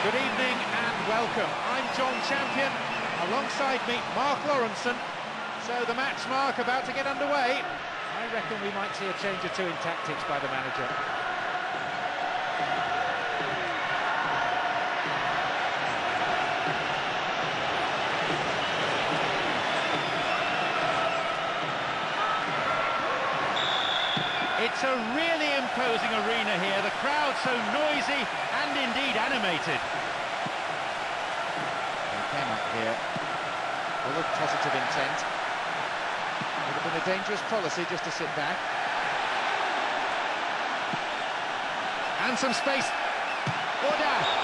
Good evening and welcome. I'm Jon Champion. Alongside me, Mark Lawrenson. So the match, Mark, about to get underway. I reckon we might see a change or two in tactics by the manager. It's a really imposing arena here. The crowd so noisy and indeed animated. He came up here full of positive intent. It Would have been a dangerous policy just to sit back. And some space. Order!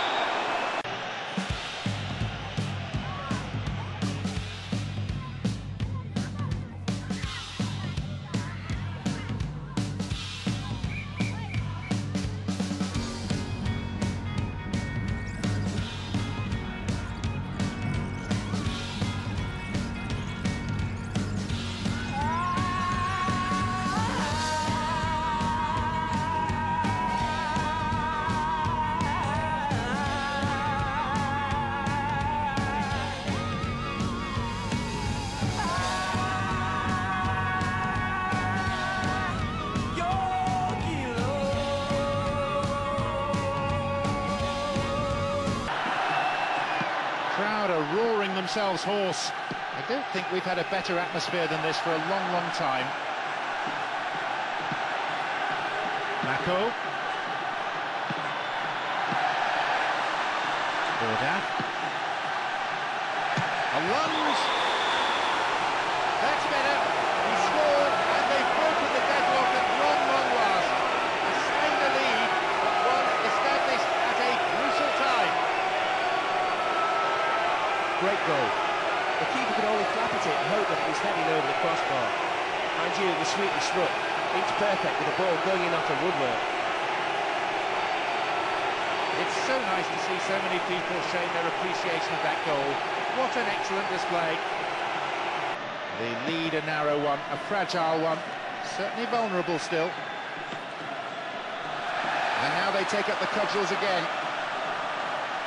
Themselves hoarse. I don't think we've had a better atmosphere than this for a long, long time. Mako. Borda. A lunge. That's better. He scored, and they've broken the deadlock at long, long last. A slender lead, but one established at a crucial time. Great goal. The keeper could only flap at it and hope that it was heading over the crossbar. It was sweetly struck. It's perfect with the ball going in the woodwork. It's so nice to see so many people showing their appreciation of that goal. What an excellent display. The lead a narrow one, a fragile one, certainly vulnerable still. And now they take up the cudgels again.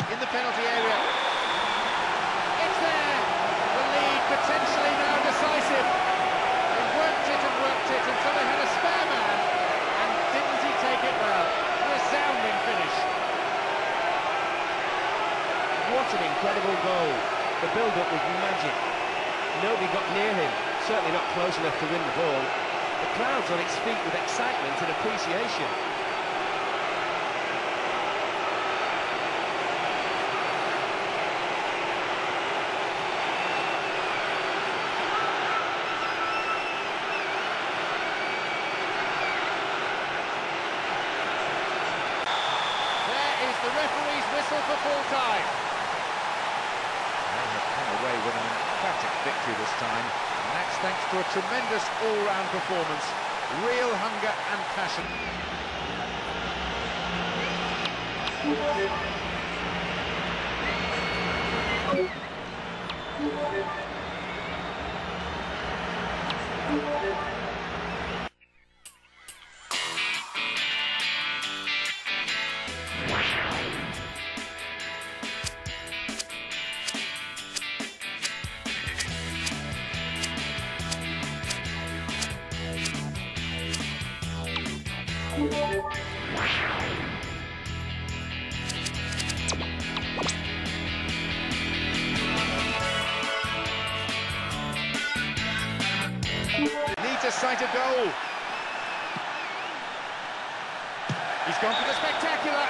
In the penalty area. It's there! The lead potentially now decisive. They worked it and worked it until they had a spare man. And didn't he take it well? Resounding finish. What an incredible goal. The build-up was magic. Nobody got near him, certainly not close enough to win the ball. The crowd's on its feet with excitement and appreciation. Whistle for full time. They have come away with an emphatic victory this time, and that's thanks to a tremendous all-round performance, real hunger and passion. Needs a sighted goal. He's gone for the spectacular.